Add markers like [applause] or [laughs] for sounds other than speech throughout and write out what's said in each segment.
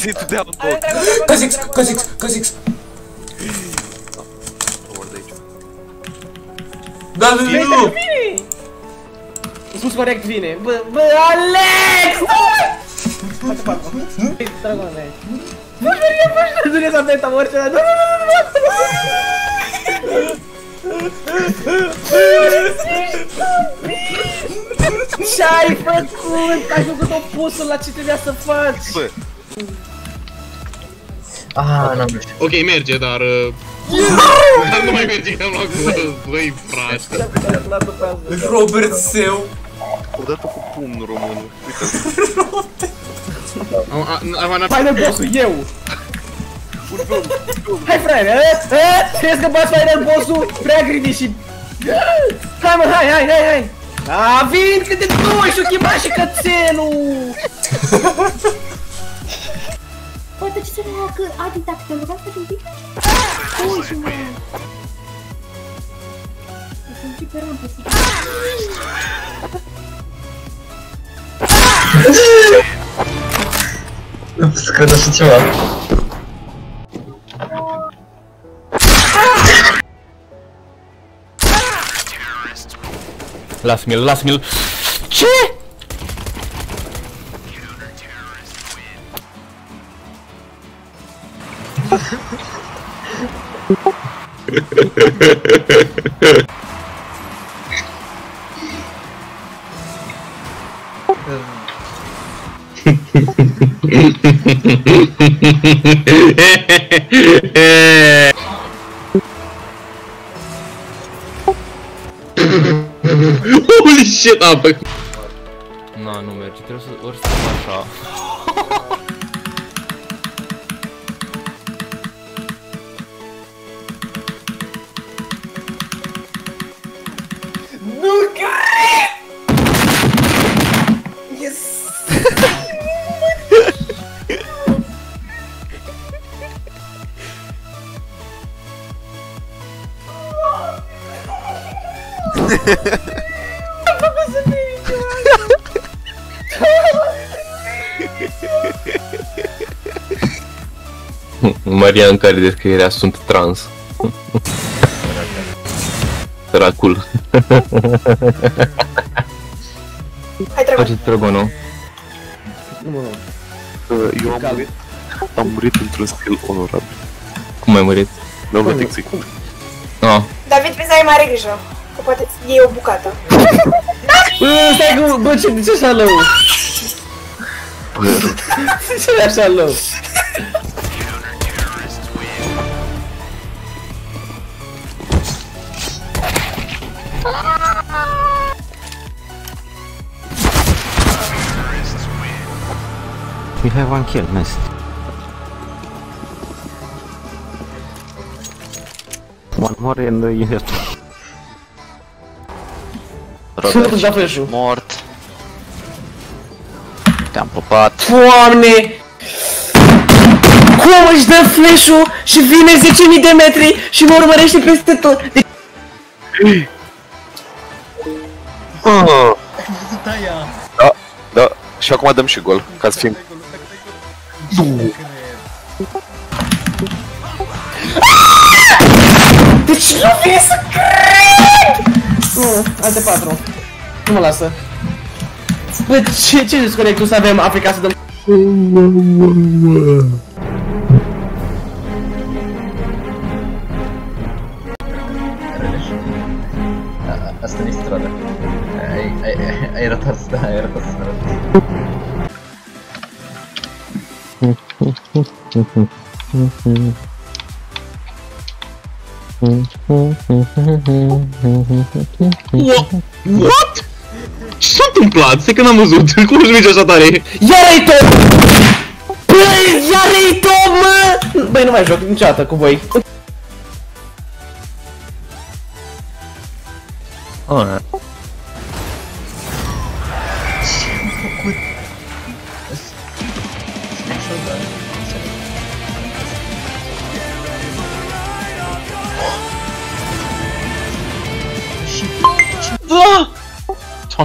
Sit down, Avem dog. dragon, dragon, Kha'Zix, dragon, Kha'Zix, dragon. Kha'Zix. Ori de aici. Da, nu, Vine, nu. vine! Îți spus corect, vine. Bă, bă, Alex! Face patru. Dragoane. Puși, merge, puși! Nu ne s-a tenta, orice. Nu, nu, nu, nu, nu! Ce-ai făcut? Ai făcut opusul la ce trebuia să faci! Bă, Ah, n-am reușit. Ok, merge, dar... uh, Dar [laughs] nu mai merge, că am luat cu... Băi, frate. Calculatul pe asta. Robert Seu. odată cu pumnul românul. Uite, Am, am, am, am, Final boss-ul, eu! Hai frate, ă? Ă? Crezi că bați final boss-ul prea greedy și... Hai mă, hai, hai, hai, hai! A, vin că te duci, și chema și cățelul! 私それ早くアディタクトの方にどうしまう Esperando, No, wszystko nasze ciała. Las mil, las mil. Czy? Holy shit, apă! Na, nu merge, trebuie să ori să fac așa. [laughs] Yes! Marian care deschide assunto trans. Săracul. Hai, dragon! Faceți dragonul. Nu mă, nu. uh, eu am murit. Am murit într-un stil onorabil. Cum ai murit? Mi-am luat exec. Ah. David, vezi, ai mare grijă. Că poate îți iei o bucată. Bă, stai cu... Bă, ce, de ce așa low? [laughs] De ce e așa low? We have one kill, nice. One more and uh, you have to... Ce nu [laughs] da flash-ul? Mort. Te-am pupat. Doamne! Cum își dă flash-ul și vine 10.000 de metri și mă urmărește peste tot? De Ah. Da, da. Și acum dăm și gol, ca să fim... Deci nu vine să cred! Nu, alte patru. Nu mă lasă. Bă, ce, ce desconectul să avem Africa să dăm... A- Asta nu-i stradă. Ai, ai, ai, ai ratat, da, ai ratat să What? Something blood, sekanamızı kurulmuş yaşatarı. Yarayto! Please, Yarayto mı? Băi, nu mai joc niciodată cu voi. Olha.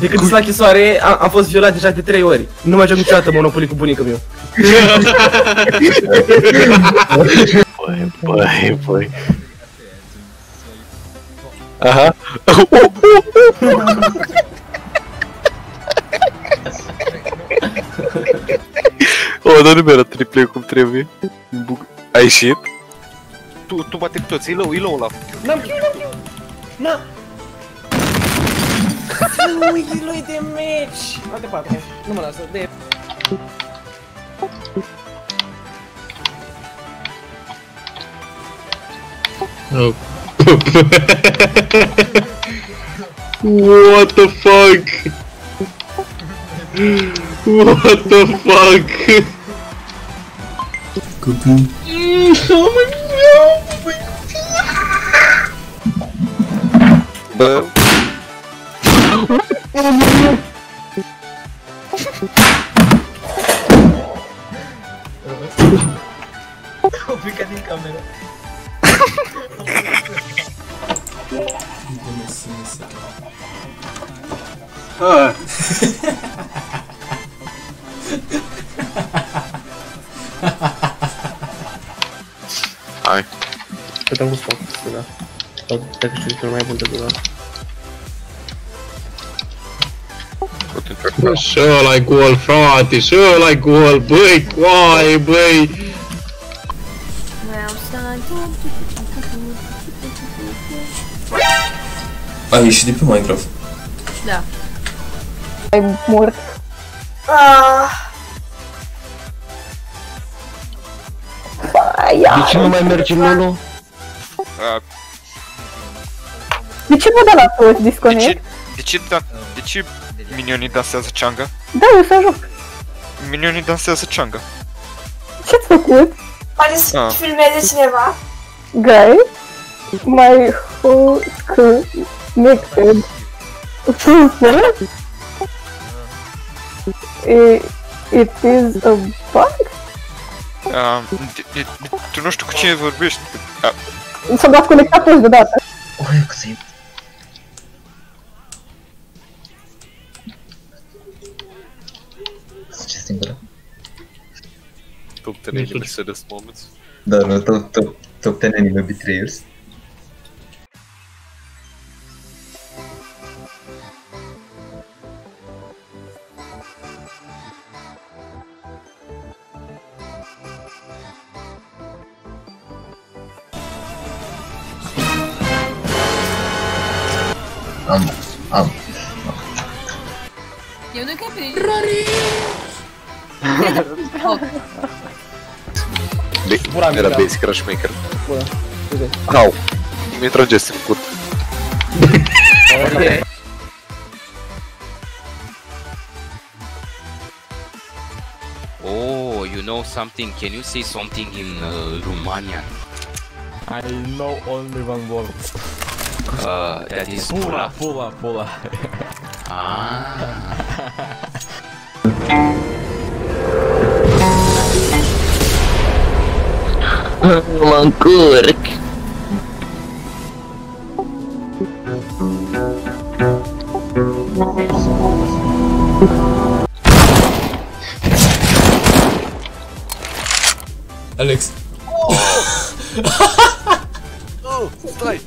de când sunt la chisoare, am, am fost violat deja de 3 ori. Nu mai joc niciodată Monopoly cu bunica meu. Băi, băi, băi. Aha. O, dar nu mi-era triple cum trebuie. Bug- A ieșit? Tu, tu bate cu toți, e low, e low la N-am kill, n-am kill! N-am! Ui, lui de meci! Patru, nu mă lasă, de... Oh. what the fuck? [laughs] What the fuck? Cucu. Oh my god! Bă, Oh! din camera. Ah. Hai. Că te-am gustat, da. Dacă știi că nu mai e. Uite, încerc. Și ăla-i gol, frate, și ăla-i gol, băi, coaie, băi! Vreau să ai ieșit de pe Minecraft. Da. Ai mort. Ah. Aia. De ce nu mai mergi Lolo? A, De ce vă dă la toți De disconnect? ce, de ce, da, de ce minionii dansează ceanga? Da, eu să joc. Minionii dansează ceanga. Ce-ați făcut? Poate să Ah. filmeze cineva? Guys, my whole connected. Super. [laughs] It, it is a bug? A, de, de, de, tu nu știu cu cine vorbești. A, S-a dat conectat toți deodată. Oi, così. esta temporada. Top 10 Anniversary's Moments. Da, tô, top, tô tendo 10 Anime Betrayers. Amo, amo. Eu nunca aprendi. Rory! Be- era basic, era șmecher. Au! Mi-e tragese în cut. Oh, you know something? Can you say something in uh, Romanian? I know only one word. Uh, that is Pula, pula. pula, pula. Ah. [laughs] [laughs] Alex. Oh, [laughs] oh strike.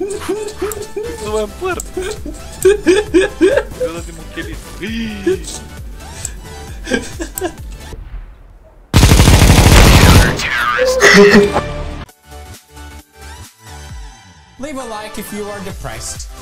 [laughs] Leave a like if you are depressed.